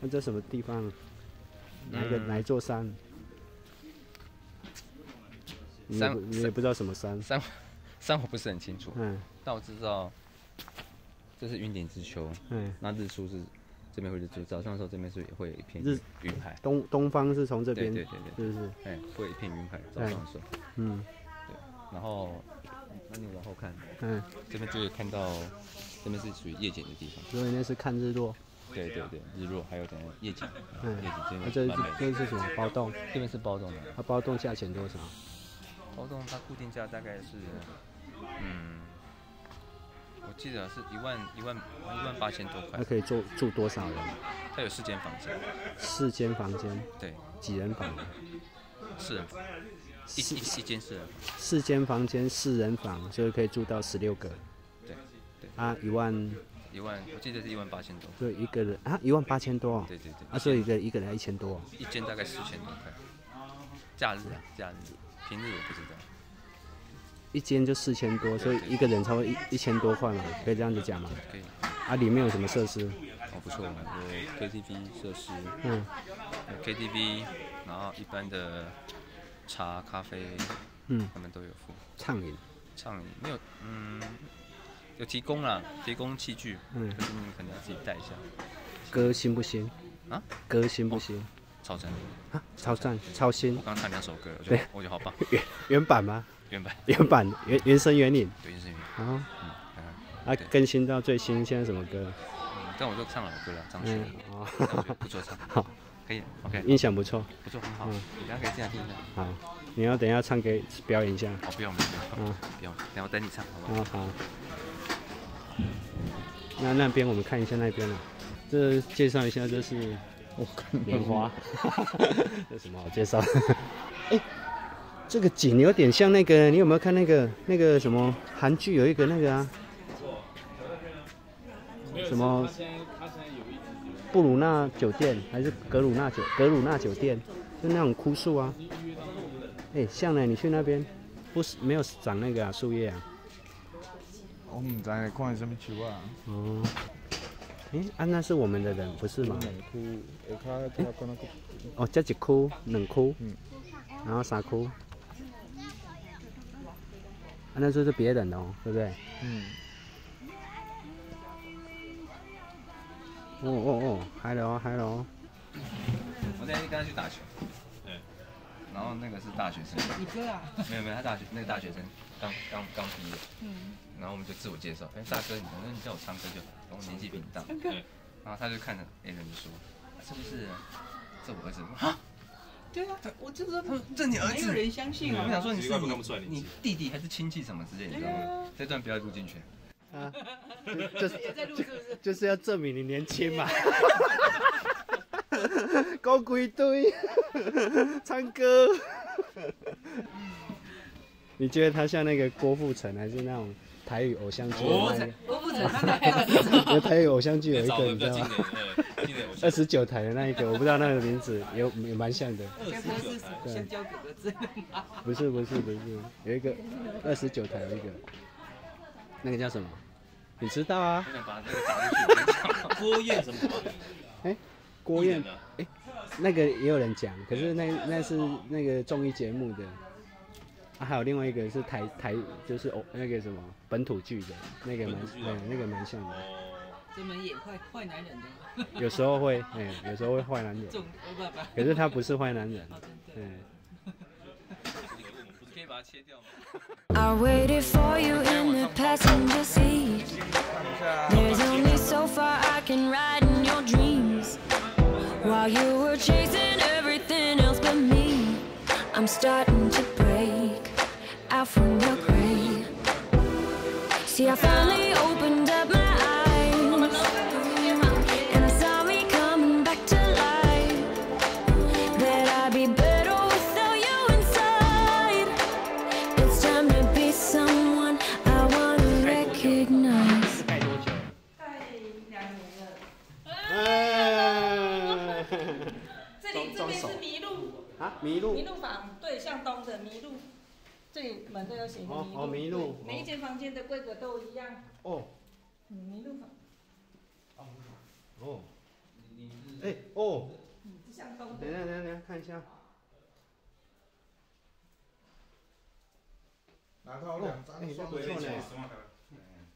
那这什么地方？哪一个、嗯哪一座山？山不你也不知道什么山？山山我不是很清楚，嗯但我知道这是云顶之丘，嗯，那日出是这边会日出，早上的时候这边是也会有一片日云海，东东方是从这边，对对对对，是不是？哎，会有一片云海，早上的时候，嗯对然后那你往后看，嗯，这边就会看到这边是属于夜景的地方，所以那是看日落。对对对，日落还有等下夜景，嗯夜景这那这是边蛮美，这是什么包栋？这边是包栋的，它包栋价钱多少？包栋它固定价大概是，嗯，我记得是一万一万一万八千多块。它，可以住住多少人？它有四间房间，四间房间，对，几人房？四人房，一一一间四人房，四间房间，四人房，所以可以住到十六个。对对，啊，一万，一万，我记得是一万八千多，对一个人啊，一万八千多哦。对对对，啊，所以一个一个人要一千多哦。一间大概四千多块，假日啊，假日，平日我不知道，一间就四千多，所以一个人超过一一千多块嘛，可以这样子讲嘛。可以，啊，里面有什么设施？哦不错，有 KTV 设施，嗯有 KTV，然后一般的茶咖啡，嗯，他们都有付。畅饮。畅饮没有，嗯，有提供啦，提供器具，嗯可是你可能要自己带一下。歌行不行？啊？歌行不新？超赞！啊，超赞，超新我，刚唱两首歌，我觉对得我觉得好棒，原原版吗？原版原版原原声原影。对原声原，然后嗯，啊，更新到最新，现在什么歌？嗯，但我就唱老歌了，张学嗯友，哦，不错唱，好，可以，OK，音响不错。不错，很好，嗯你等下可以进来听一下。好，你要等一下唱给表演一下。哦，不用不用嗯，不用，等我等你唱，好不好？好好。那那边我们看一下那边了。这介绍一下，这是我莲花，有 什么好介绍？哎、这个景有点像那个，你有没有看那个那个什么韩剧有一个那个啊？什么布鲁纳酒店还是格鲁纳酒格鲁纳酒店？就那种枯树啊。哎、像呢，你去那边不是没有长那个啊树叶啊？我唔知你看什么树啊？哦，诶，啊，那是我们的人不是吗？两窟，下骹跳过那个。哦，这一颗、两颗，嗯然后三颗，啊，那就是别人的哦，对不对？嗯。哦哦哦，嗨了哦，嗨了哦，我那天跟他去打球，对，然后那个是大学生，你哥啊？没有没有，他大学那个大学生刚刚刚毕业，嗯，然后我们就自我介绍，哎、大哥，你反正你叫我唱歌就好，然后我年纪比你大，对，然后他就看着 A 人就说，啊是不是这我儿子？啊，对啊，我就说他说这你儿子？没有人相信啊。我想说你是你你弟弟还是亲戚什么之类的，你知道吗？这段不要录进去。啊，就是也在录是不是？就是要证明你年轻嘛。搞鬼堆，唱歌。你觉得他像那个郭富城，还是那种台语偶像剧的那个？郭富城他哪个？因为台语偶像剧有一个，你知道吗？二十九台的那一个，我不知道那个名字，有也蛮像的。该不会是什么香蕉哥哥之类的吧？不是不是不是，有一个二十九台有一个，那个叫什么？你知道啊？我想把那个打进去。郭燕什么？郭燕的，那个也有人讲，可是那那是那个综艺节目的。啊，还有另外一个是台台，就是哦那个什么本土剧的，那个蛮对，那个蛮像的。哦，专门演坏坏男人的？有时候会，哎、有时候会坏男人，可是他不是坏男人。嗯。可以把它切掉吗？I waited for you in the passenger seat. There's only so far I can ride in your dreams. While you were chasing everything else but me, I'm starting to break out from your grave. See, I finally 是麋鹿，啊，麋鹿麋鹿房，对，向东的麋鹿，这里门都有写哦麋鹿。哦麋鹿对每一间房间的规格都一样。哦嗯，麋鹿房。哦，哎哦一下。拿到两张哎那双不错呢。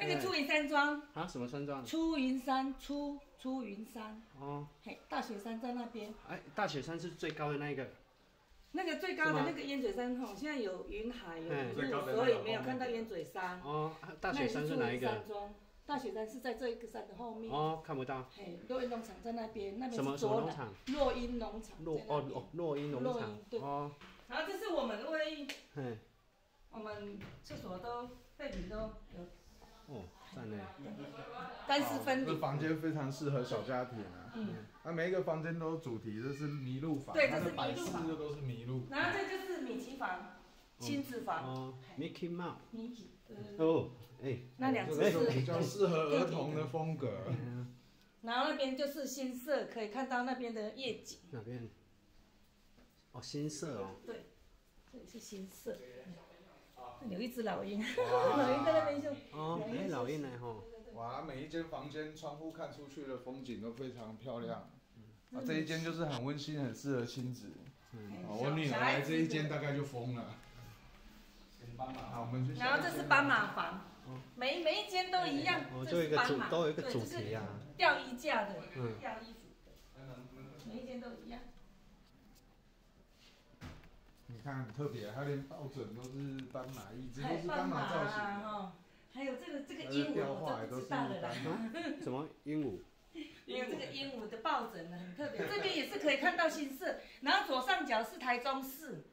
那个出云山庄，啊，什么山庄？出云山出出云山，哦，嘿，大雪山在那边。哎，大雪山是最高的那一个。那个最高的那个烟嘴山吼，现在有云海有所以没有看到烟嘴山。哦，啊大雪山是哪一个山？庄，大雪山是在这一个山的后面。哦，看不到。嘿，洛英农场在那边，那边什么是农场？洛英农场洛哦哦，洛英农场洛英。对哦，然后这是我们的卫浴，嘿，我们厕所都备品都有哦，赞呢。干湿分离。这房间非常适合小家庭啊。嗯，啊，每一个房间都有主题，这是麋鹿房，对这是麋鹿房这都是麋鹿。然后这就是米奇房，亲子房，哦，Mickey Mouse。米奇，对对对。哦，哎，那两只是比是，较适合儿童的风格。然后那边就是新社，可以看到那边的夜景。哪边？哦，新社哦。对，这里是新社。有一只老鹰，老鹰在那边就。哦，哎，老鹰呢吼。哇，每一间房间窗户看出去的风景都非常漂亮。啊，这一间就是很温馨，很适合亲子。嗯啊，我女儿来这一间大概就疯了。好，我们去。然后这是斑马房，每每一间都一样，哦，这就一个主是斑马，都有一个主对就是题啊。吊衣架的，嗯吊衣服的，每一间都一样。你看很特别，它连抱枕都是斑马，椅子都还有是斑马造啊，型。哦，还有这个这个鹦鹉，我就不知道了啦。斑 什么鹦鹉？因为这个鹦鹉的抱枕呢很特别，这边也是可以看到新社，然后左上角是台中市、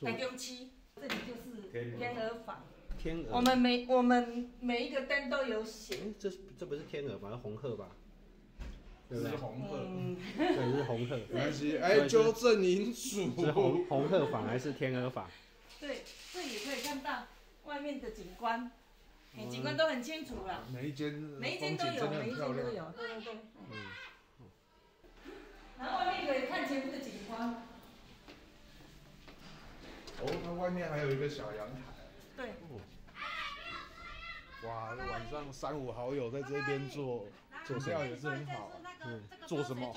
台中区，这里就是天鹅坊。天鹅。我们每我们每一个灯都有写，哎，这是这不是天鹅吧？是红鹤吧？对不是对？红鹤，嗯，对，是红鹤。没关系。哎，纠正您属。是红红鹤坊还是天鹅坊？对，这里可以看到外面的景观，哎景观都很清楚了，每一间每一间都有，风景真的每一很漂。间都有，对对对。嗯。然后外面可以看前面的景观，哦，它外面还有一个小阳台。对，哇，晚上三五好友在这边坐，坐料也是很好。嗯，做什么？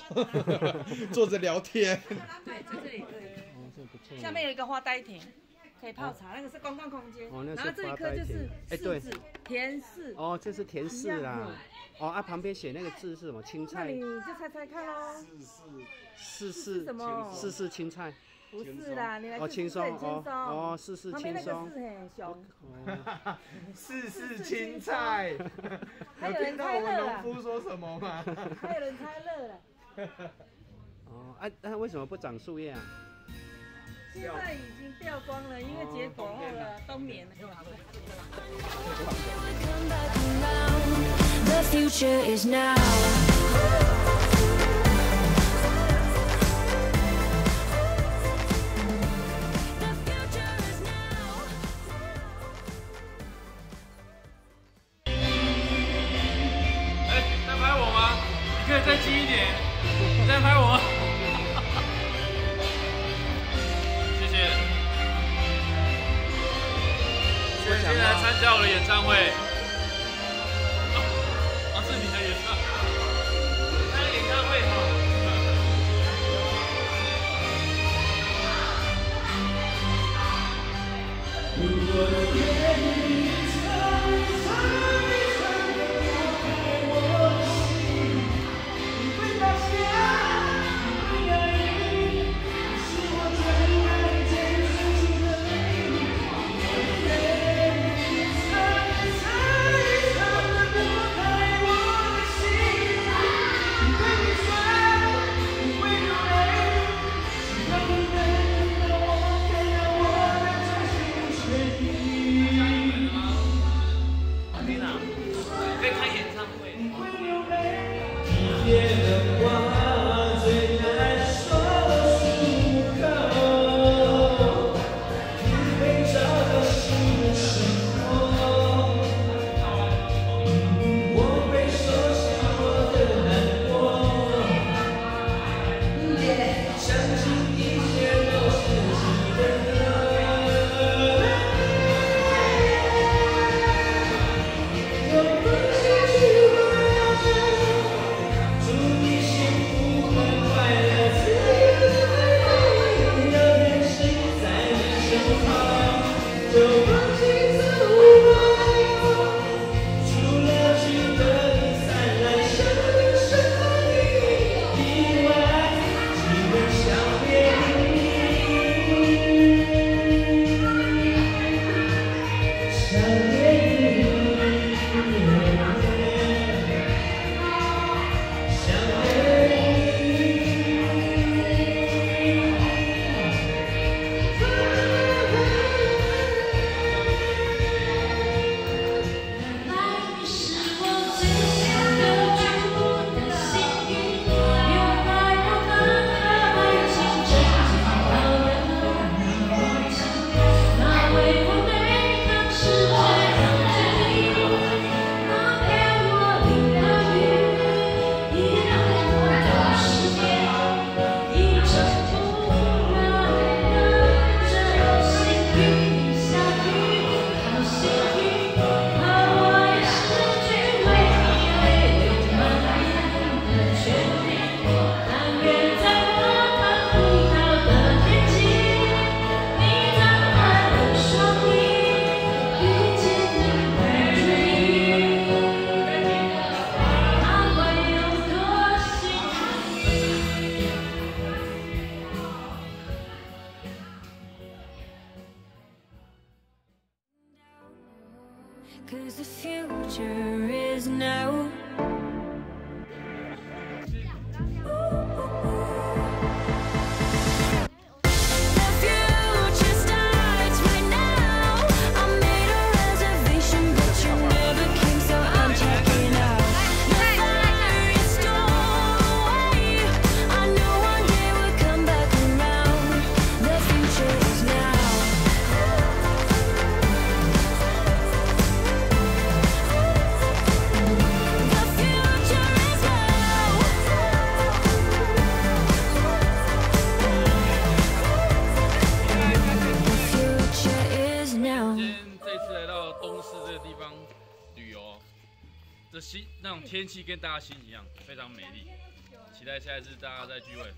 坐 着聊天。对，在这里可以。哦，这不错。下面有一个花呆亭，可以泡茶，那个是公共空间。哦那是然后这一颗就是哎对柿子，甜柿。哦，这是甜柿啦。哦啊，旁边写那个字是什么？青那菜你。就猜猜看喽。四四是什么四四青菜。不是啦，你来哦，试轻松试很轻哦松。哦，四四旁边轻松那个是。嘿熊，哦，四 是青菜。还有听到我们农夫说什么吗？还有人猜乐了。哦，哎，那为什么不长树叶啊？现在已经掉光了，因为结果后了，冬眠了。The future is now. 今天来参加我的演唱会。哦，是你的演唱会。开演唱会 天气跟大家心情一样，非常美丽。期待下一次大家再聚会。